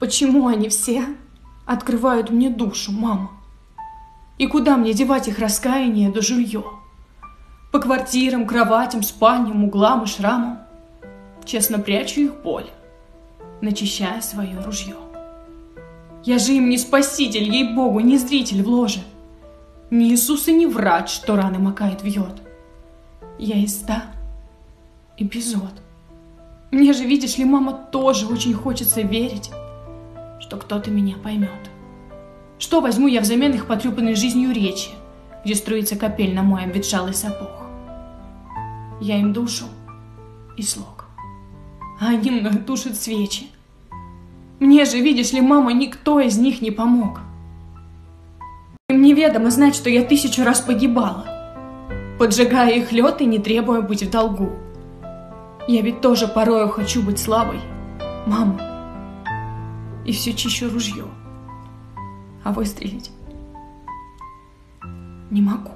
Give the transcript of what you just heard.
Почему они все открывают мне душу, мама? И куда мне девать их раскаяние да жилье? По квартирам, кроватям, спальням, углам и шрамам Честно прячу их боль, начищая свое ружье. Я же им не спаситель, ей-богу, не зритель в ложе. Не Иисус и не врач, что раны макает вьет. Я иста эпизод. Мне же, видишь ли, мама тоже очень хочется верить, что кто-то меня поймет. Что возьму я взамен их потрепанной жизнью речи, где струится капель на мой обветшалый сапог? Я им душу и слог, а они мною тушат свечи. Мне же, видишь ли, мама, никто из них не помог. Им неведомо знать, что я тысячу раз погибала, поджигая их лед и не требуя быть в долгу. Я ведь тоже порою хочу быть слабой, мама, и все чищу ружье, а выстрелить не могу.